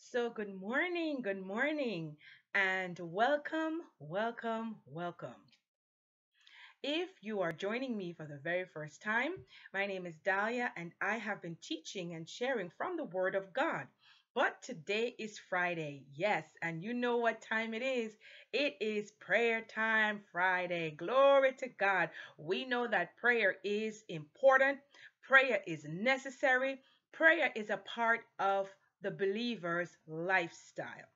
So, good morning, good morning, and welcome, welcome, welcome. If you are joining me for the very first time, my name is Dahlia, and I have been teaching and sharing from the Word of God. But today is Friday, yes, and you know what time it is. It is prayer time Friday. Glory to God. We know that prayer is important, prayer is necessary, prayer is a part of the believer's lifestyle.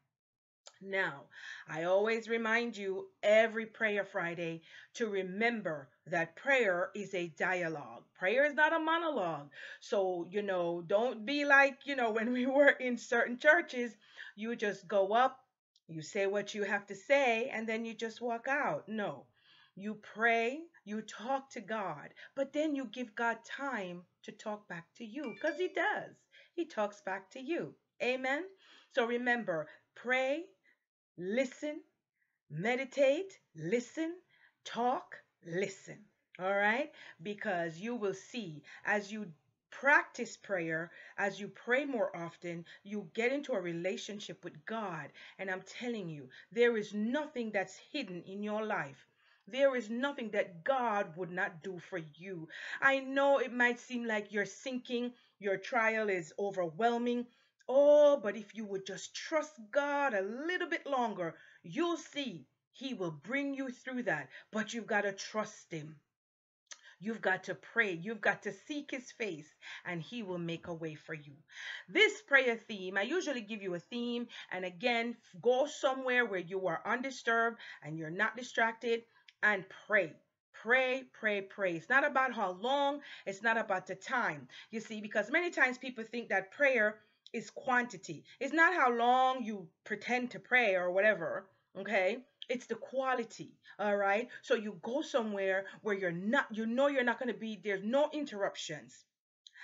Now, I always remind you every prayer Friday to remember that prayer is a dialogue. Prayer is not a monologue. So, you know, don't be like, you know, when we were in certain churches, you just go up, you say what you have to say, and then you just walk out. No. You pray, you talk to God, but then you give God time to talk back to you because He does. He talks back to you. Amen. So remember, pray, listen, meditate, listen, talk, listen. All right? Because you will see as you practice prayer, as you pray more often, you get into a relationship with God. And I'm telling you, there is nothing that's hidden in your life. There is nothing that God would not do for you. I know it might seem like you're sinking, your trial is overwhelming, Oh, but if you would just trust God a little bit longer, you'll see He will bring you through that. But you've got to trust Him. You've got to pray. You've got to seek His face, and He will make a way for you. This prayer theme, I usually give you a theme, and again, go somewhere where you are undisturbed and you're not distracted and pray. Pray, pray, pray. It's not about how long, it's not about the time. You see, because many times people think that prayer is quantity. It's not how long you pretend to pray or whatever, okay? It's the quality, all right? So you go somewhere where you're not, you know you're not going to be, there's no interruptions.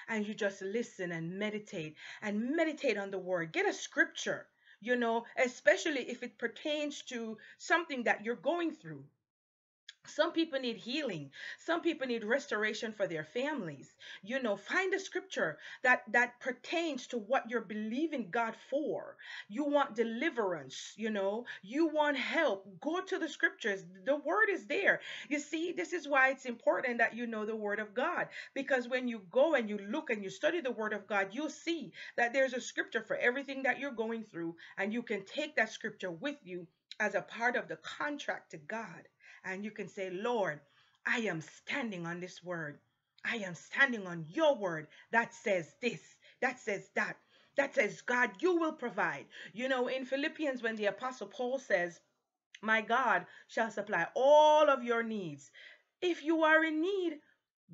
And you just listen and meditate and meditate on the word. Get a scripture, you know, especially if it pertains to something that you're going through. Some people need healing. Some people need restoration for their families. You know, find a scripture that that pertains to what you're believing God for. You want deliverance, you know, you want help. Go to the scriptures. The word is there. You see, this is why it's important that you know the word of God because when you go and you look and you study the word of God, you'll see that there's a scripture for everything that you're going through and you can take that scripture with you as a part of the contract to God and you can say, Lord, I am standing on this word. I am standing on your word that says this, that says that, that says, God, you will provide. You know, in Philippians, when the Apostle Paul says, My God shall supply all of your needs. If you are in need,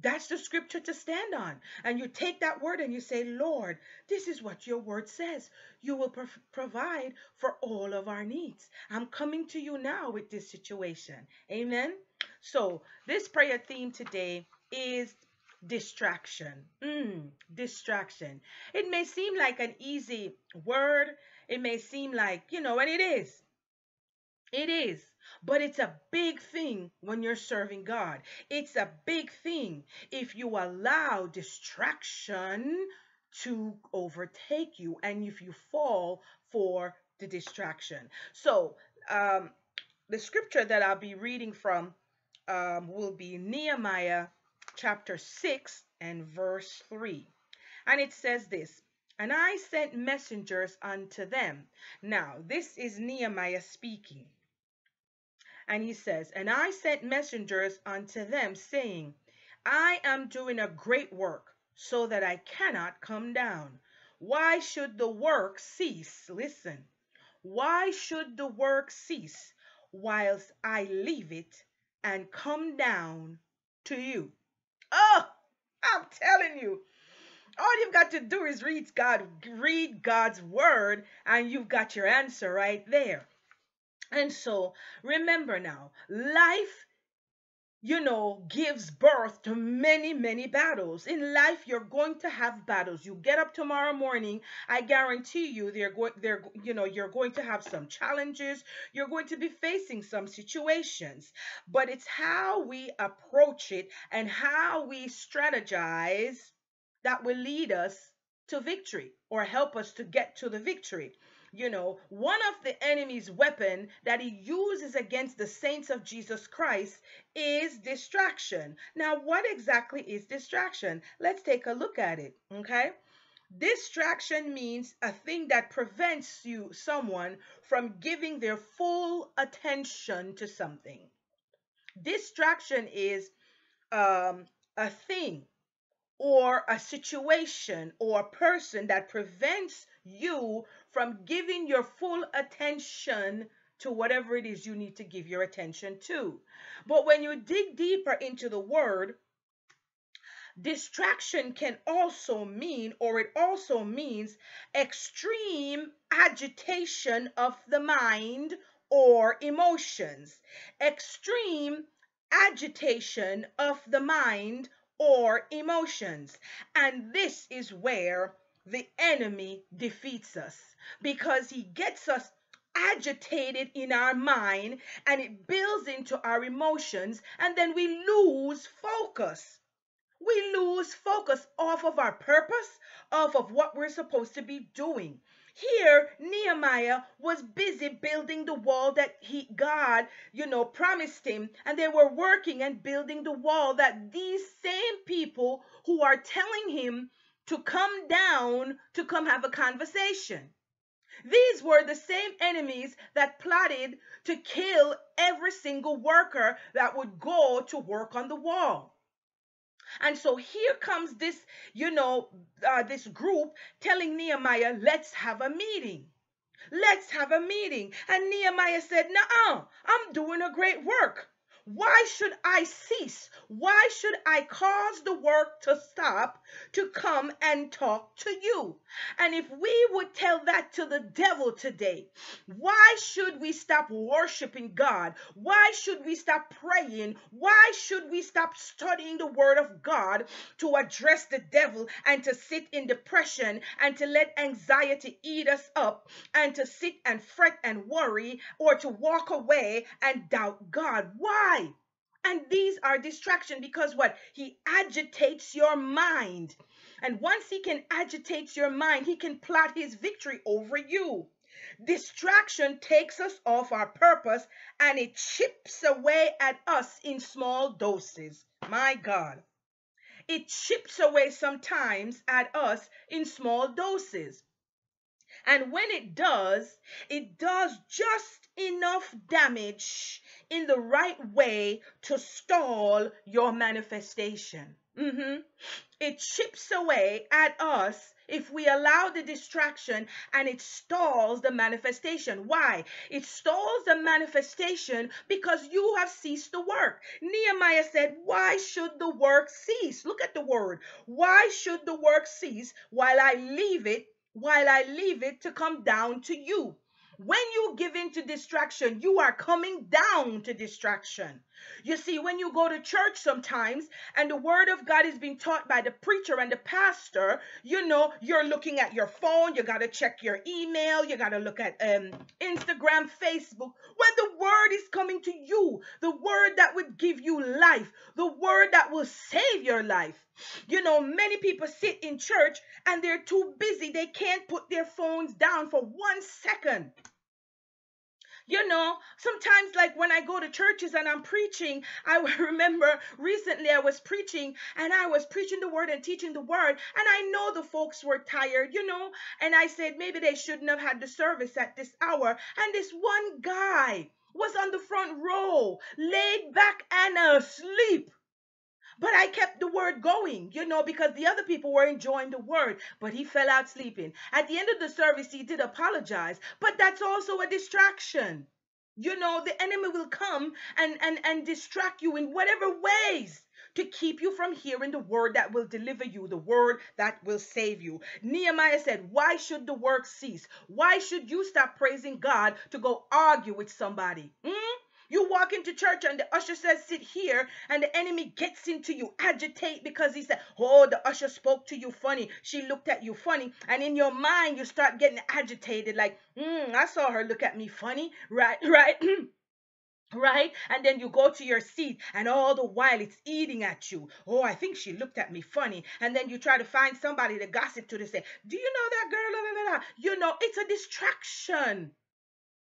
that's the scripture to stand on. And you take that word and you say, Lord, this is what your word says. You will pro- provide for all of our needs. I'm coming to you now with this situation. Amen. So, this prayer theme today is distraction. Mm, distraction. It may seem like an easy word. It may seem like, you know, and it is. It is. But it's a big thing when you're serving God. It's a big thing if you allow distraction to overtake you and if you fall for the distraction. So, um, the scripture that I'll be reading from um, will be Nehemiah chapter 6 and verse 3. And it says this And I sent messengers unto them. Now, this is Nehemiah speaking. And he says, And I sent messengers unto them, saying, I am doing a great work, so that I cannot come down. Why should the work cease? Listen. Why should the work cease whilst I leave it and come down to you? Oh, I'm telling you. All you've got to do is read God, read God's word, and you've got your answer right there. And so remember now, life, you know, gives birth to many, many battles. In life, you're going to have battles. You get up tomorrow morning, I guarantee you they're going they're you know, you're going to have some challenges. You're going to be facing some situations. But it's how we approach it and how we strategize that will lead us to victory or help us to get to the victory. You know, one of the enemy's weapon that he uses against the saints of Jesus Christ is distraction. Now, what exactly is distraction? Let's take a look at it, okay? Distraction means a thing that prevents you, someone, from giving their full attention to something. Distraction is um, a thing or a situation or a person that prevents you from giving your full attention to whatever it is you need to give your attention to. But when you dig deeper into the word, distraction can also mean, or it also means, extreme agitation of the mind or emotions. Extreme agitation of the mind or emotions. And this is where the enemy defeats us because he gets us agitated in our mind and it builds into our emotions and then we lose focus. We lose focus off of our purpose, off of what we're supposed to be doing. Here, Nehemiah was busy building the wall that he God, you know, promised him, and they were working and building the wall that these same people who are telling him to come down to come have a conversation. These were the same enemies that plotted to kill every single worker that would go to work on the wall. And so here comes this, you know, uh, this group telling Nehemiah, let's have a meeting. Let's have a meeting. And Nehemiah said, Nah, I'm doing a great work. Why should I cease? Why should I cause the work to stop to come and talk to you? And if we would tell that to the devil today, why should we stop worshiping God? Why should we stop praying? Why should we stop studying the word of God to address the devil and to sit in depression and to let anxiety eat us up and to sit and fret and worry or to walk away and doubt God? Why? And these are distraction because what? He agitates your mind. And once he can agitate your mind, he can plot his victory over you. Distraction takes us off our purpose and it chips away at us in small doses. My God. It chips away sometimes at us in small doses. And when it does, it does just enough damage in the right way to stall your manifestation. Mm-hmm. It chips away at us if we allow the distraction and it stalls the manifestation. Why? It stalls the manifestation because you have ceased the work. Nehemiah said, Why should the work cease? Look at the word. Why should the work cease while I leave it while I leave it to come down to you. When you give in to distraction, you are coming down to distraction. You see, when you go to church sometimes and the word of God is being taught by the preacher and the pastor, you know, you're looking at your phone, you got to check your email, you got to look at um, Instagram, Facebook. When the word is coming to you, the word that would give you life, the word that will save your life. You know, many people sit in church and they're too busy. They can't put their phones down for one second. You know, sometimes like when I go to churches and I'm preaching, I remember recently I was preaching and I was preaching the word and teaching the word, and I know the folks were tired, you know, and I said maybe they shouldn't have had the service at this hour. And this one guy was on the front row, laid back and asleep. But I kept the word going, you know, because the other people were enjoying the word, but he fell out sleeping. At the end of the service, he did apologize, but that's also a distraction. You know, the enemy will come and, and, and distract you in whatever ways to keep you from hearing the word that will deliver you, the word that will save you. Nehemiah said, Why should the work cease? Why should you stop praising God to go argue with somebody? Hmm? You walk into church and the usher says, sit here, and the enemy gets into you, agitate because he said, Oh, the usher spoke to you funny. She looked at you funny. And in your mind, you start getting agitated, like, hmm, I saw her look at me funny. Right, right. right? And then you go to your seat, and all the while it's eating at you. Oh, I think she looked at me funny. And then you try to find somebody to gossip to to say, Do you know that girl? You know, it's a distraction.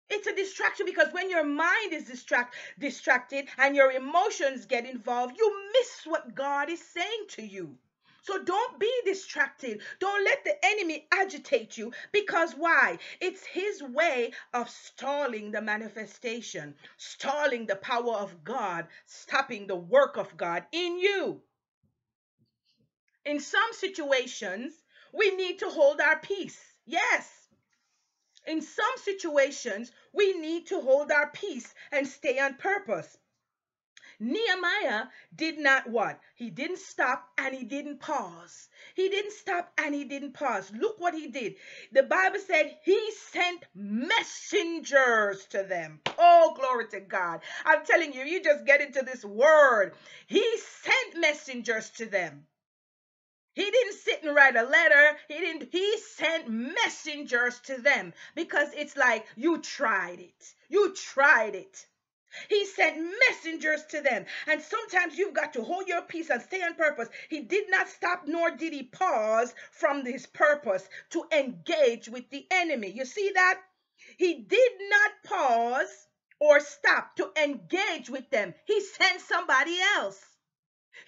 It's a distraction because when your mind is distract, distracted and your emotions get involved, you miss what God is saying to you. So don't be distracted. Don't let the enemy agitate you because why? It's his way of stalling the manifestation, stalling the power of God, stopping the work of God in you. In some situations, we need to hold our peace. Yes. In some situations, we need to hold our peace and stay on purpose. Nehemiah did not what? He didn't stop and he didn't pause. He didn't stop and he didn't pause. Look what he did. The Bible said he sent messengers to them. Oh, glory to God. I'm telling you, you just get into this word. He sent messengers to them. He didn't sit and write a letter. He didn't he sent messengers to them because it's like you tried it. You tried it. He sent messengers to them. And sometimes you've got to hold your peace and stay on purpose. He did not stop, nor did he pause from his purpose to engage with the enemy. You see that? He did not pause or stop to engage with them. He sent somebody else.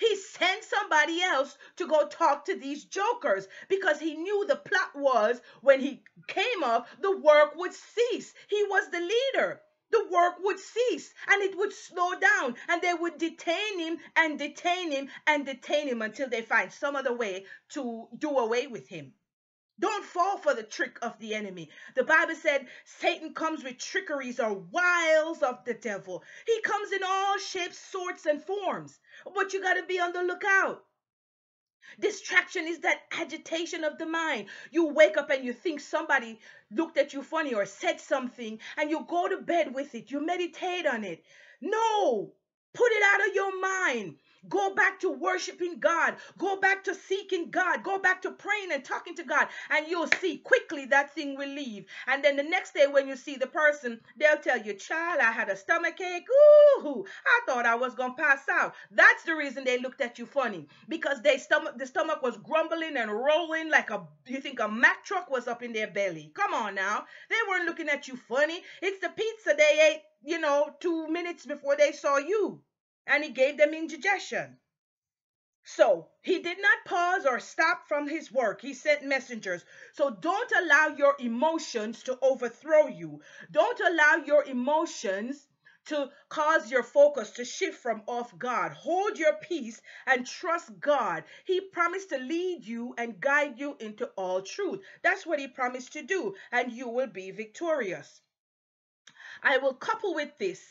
He sent somebody else to go talk to these jokers because he knew the plot was when he came up, the work would cease. He was the leader the work would cease and it would slow down and they would detain him and detain him and detain him until they find some other way to do away with him. Don't fall for the trick of the enemy. The Bible said Satan comes with trickeries or wiles of the devil. He comes in all shapes, sorts, and forms. But you got to be on the lookout. Distraction is that agitation of the mind. You wake up and you think somebody looked at you funny or said something, and you go to bed with it. You meditate on it. No, put it out of your mind. Go back to worshiping God. Go back to seeking God. Go back to praying and talking to God. And you'll see quickly that thing will leave. And then the next day, when you see the person, they'll tell you, Child, I had a stomach ache. Ooh, I thought I was going to pass out. That's the reason they looked at you funny because they stomach, the stomach was grumbling and rolling like a, you think a Mack truck was up in their belly. Come on now. They weren't looking at you funny. It's the pizza they ate, you know, two minutes before they saw you and he gave them indigestion. So he did not pause or stop from his work. He sent messengers. So don't allow your emotions to overthrow you. Don't allow your emotions to cause your focus to shift from off God. Hold your peace and trust God. He promised to lead you and guide you into all truth. That's what he promised to do, and you will be victorious. I will couple with this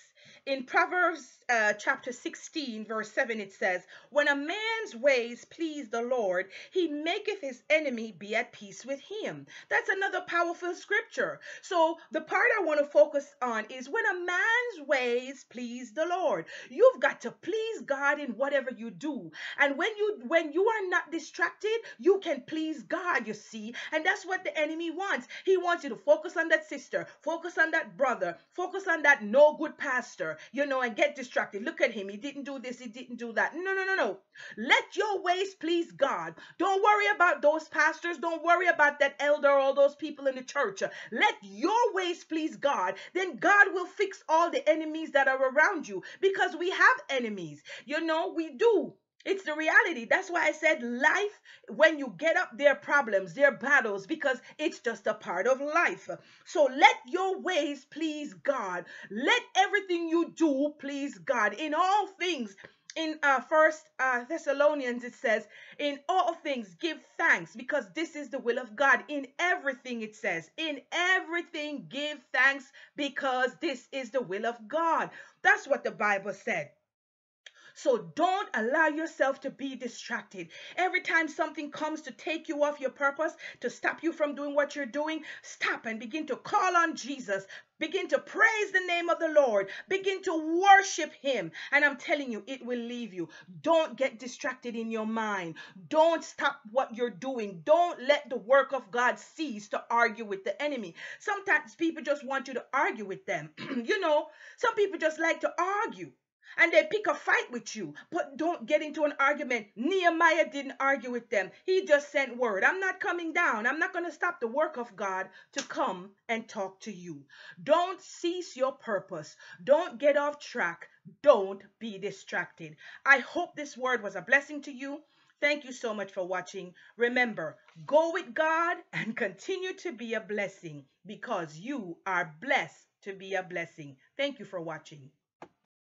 in Proverbs uh, chapter 16, verse 7, it says, When a man's ways please the Lord, he maketh his enemy be at peace with him. That's another powerful scripture. So, the part I want to focus on is when a man's ways please the Lord. You've got to please God in whatever you do. And when you when you are not distracted, you can please God, you see. And that's what the enemy wants. He wants you to focus on that sister, focus on that brother, focus on that no good pastor, you know, and get distracted. Look at him. He didn't do this. He didn't do that. No, no, no, no. Let your ways please God. Don't worry about those pastors. Don't worry about that elder all those people in the church. Let your ways please God. Then God will fix all the enemies that are around you because we have enemies. You know, we do. It's the reality. That's why I said life, when you get up, there are problems, there are battles, because it's just a part of life. So let your ways please God. Let everything you do please God. In all things, in uh, first uh, thessalonians it says in all things give thanks because this is the will of god in everything it says in everything give thanks because this is the will of god that's what the bible said So don't allow yourself to be distracted. Every time something comes to take you off your purpose, to stop you from doing what you're doing, stop and begin to call on Jesus. Begin to praise the name of the Lord. Begin to worship Him. And I'm telling you, it will leave you. Don't get distracted in your mind. Don't stop what you're doing. Don't let the work of God cease to argue with the enemy. Sometimes people just want you to argue with them. you know, some people just like to argue and they pick a fight with you. But don't get into an argument. Nehemiah didn't argue with them. He just sent word. I'm not coming down. I'm not going to stop the work of God to come and talk to you. Don't cease your purpose. Don't get off track. Don't be distracted. I hope this word was a blessing to you. Thank you so much for watching. Remember, go with God and continue to be a blessing because you are blessed to be a blessing. Thank you for watching.